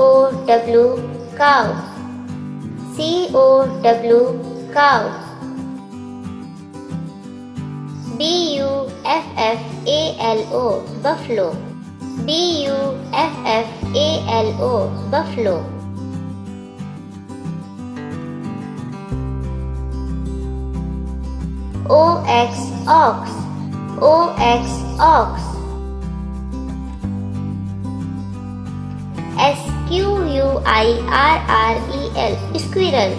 W cow. C O W cow. B U F F A L O buffalo. B U F F A L O buffalo. O X ox. O X ox I R R E L squirrel.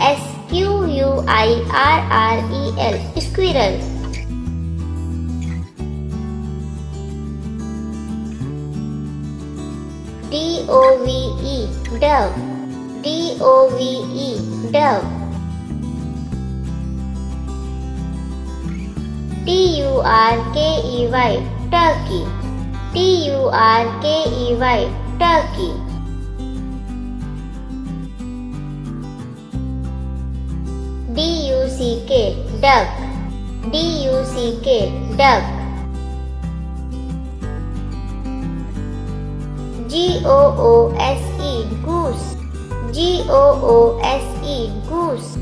S Q U I R R E L squirrel. D O V E dove. D O V E dove. T U R K E Y turkey. T U R K E Y turkey D U C K duck. D U C K duck. G O O S E goose. G O O S E goose.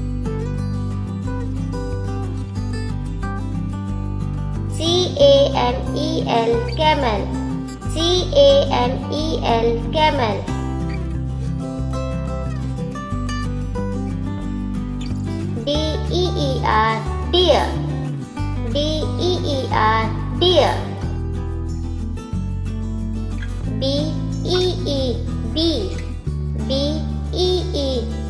C A M E L camel. C A M E L camel E E R deer D E E R deer B E E bee B E E bee